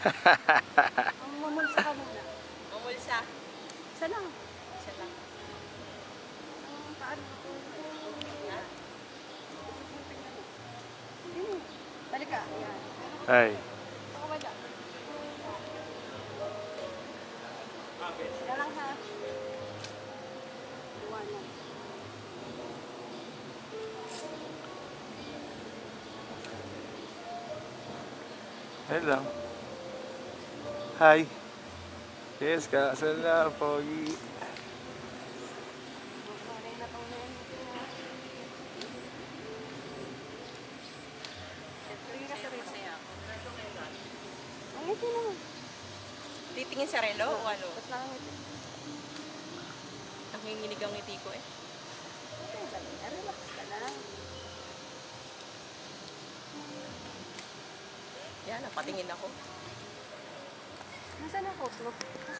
Mamulsa ka muna. Mamulsa. Isa lang. Isa lang. Ang paano. Balik ka. Ay. Isa lang ha. Iwanan. Hello. Hi. Yes, kasal na, Pogi. Titingin sa relo o ano? Ba't nakangiti? Nanginginig ang ngiti ko eh. Okay. Relax ka lang. Yan, napatingin ako. Nasaan ako?